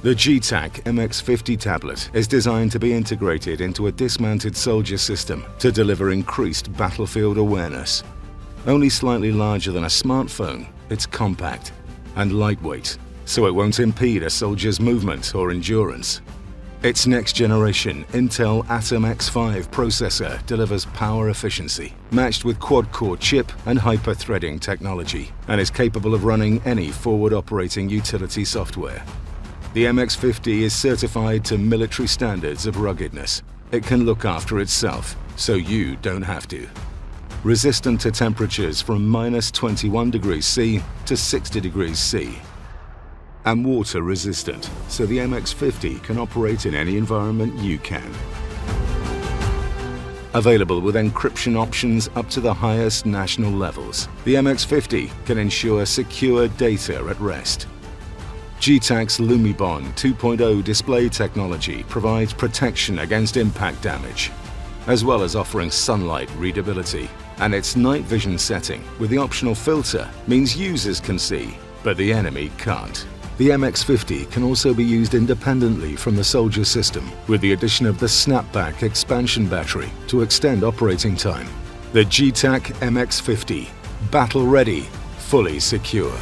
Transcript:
The Getac MX50 tablet is designed to be integrated into a dismounted soldier system to deliver increased battlefield awareness. Only slightly larger than a smartphone, it's compact and lightweight, so it won't impede a soldier's movement or endurance. Its next generation Intel Atom X5 processor delivers power efficiency, matched with quad-core chip and hyper-threading technology, and is capable of running any forward operating utility software. The MX50 is certified to military standards of ruggedness. It can look after itself, so you don't have to. Resistant to temperatures from minus 21 degrees C to 60 degrees C. And water resistant, so the MX50 can operate in any environment you can. Available with encryption options up to the highest national levels, the MX50 can ensure secure data at rest Getac's Lumibond 2.0 display technology provides protection against impact damage, as well as offering sunlight readability. And its night vision setting with the optional filter means users can see, but the enemy can't. The MX50 can also be used independently from the Soldier system with the addition of the Snapback expansion battery to extend operating time. The GTAC MX50, battle ready, fully secure.